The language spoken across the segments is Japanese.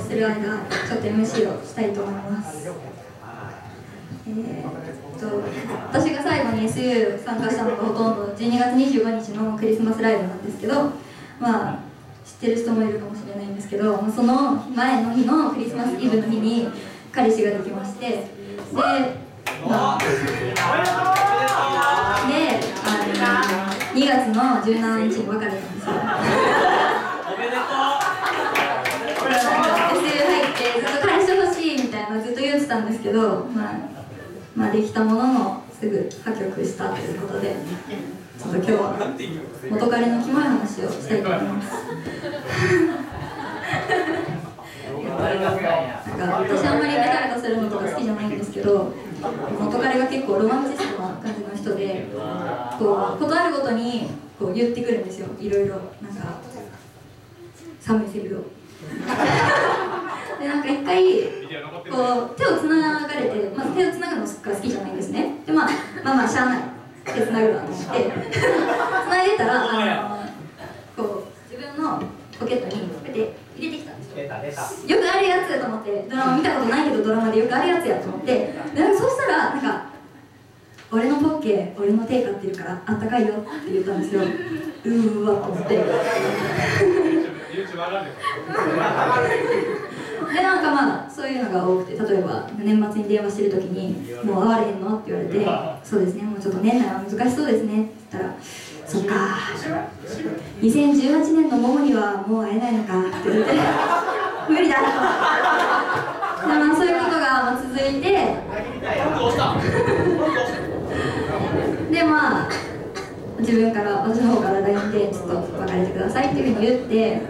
する間ちょっと MC をしたいと思います、えー、っと私が最後に SU 参加したのがほとんど12月25日のクリスマスライブなんですけどまあ知ってる人もいるかもしれないんですけどその前の日のクリスマスイブの日に彼氏ができましてで、まあ、であの2月の17日に別れたんですよ。か SU 入ってずっと返してほしいみたいなずっと言ってたんですけど、まあ、まあできたもののすぐ破局したということでちょっと今日は元彼のキモい話をしたいと思いますなんか私あんまりメタルとするのとか好きじゃないんですけど元彼が結構ロマンチストな感じの人でこうあるごとにこう言ってくるんですよいろいろなんか寒いセリフを。でなんか一回こう手をつながれて、まず手をつなぐのが好きじゃないんですね。でまあまあまあしゃあない。手つなぐわと思って。つないでたらあのこう自分のポケットにこうやって入れてきたんですよ。よくあるやつと思ってドラマ見たことないけどドラマでよくあるやつやと思って。でそしたらなんか「俺のポッケ俺の手買ってるからあったかいよ」って言ったんですよ。うーわと思ってでなんかまあそういうのが多くて例えば年末に電話してる時に「もう会われへんの?」って言われて「そうですねもうちょっと年内は難しそうですね」って言ったら「そっか2018年の桃にはもう会えないのか」って言って「無理だ」でまあそういうことが続いてでまあ自分から私の方から LINE でちょっと別れてくださいっていうふうに言って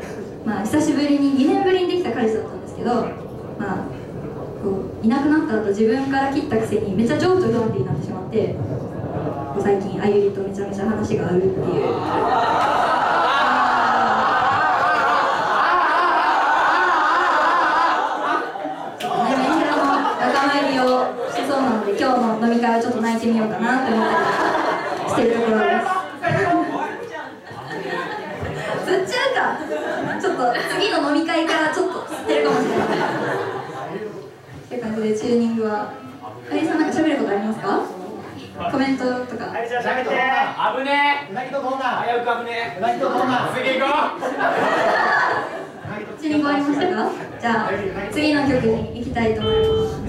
まあ久しぶりに2年ぶりにできた彼氏だったんですけどまあこういなくなった後自分から切ったくせにめっちゃ情緒不安定になってしまって最近あゆりとめちゃめちゃ話があるっていう。仲間入りをしそうなので今日の飲み会はちょっと泣いてみようかなって思ったりしてるところです吸っちゃうかちょっと次の飲み会からちょっと吸ってるかもしれない。っていう感じでチューニングはありさんなんか喋ることありますか？コメントとか。はいじゃあ喋って。危ねうなぎとどんなえ危うく危ねう。なぎとどんなえ次行こチューニング終わりましたかじゃあ次の曲に行きたいと思います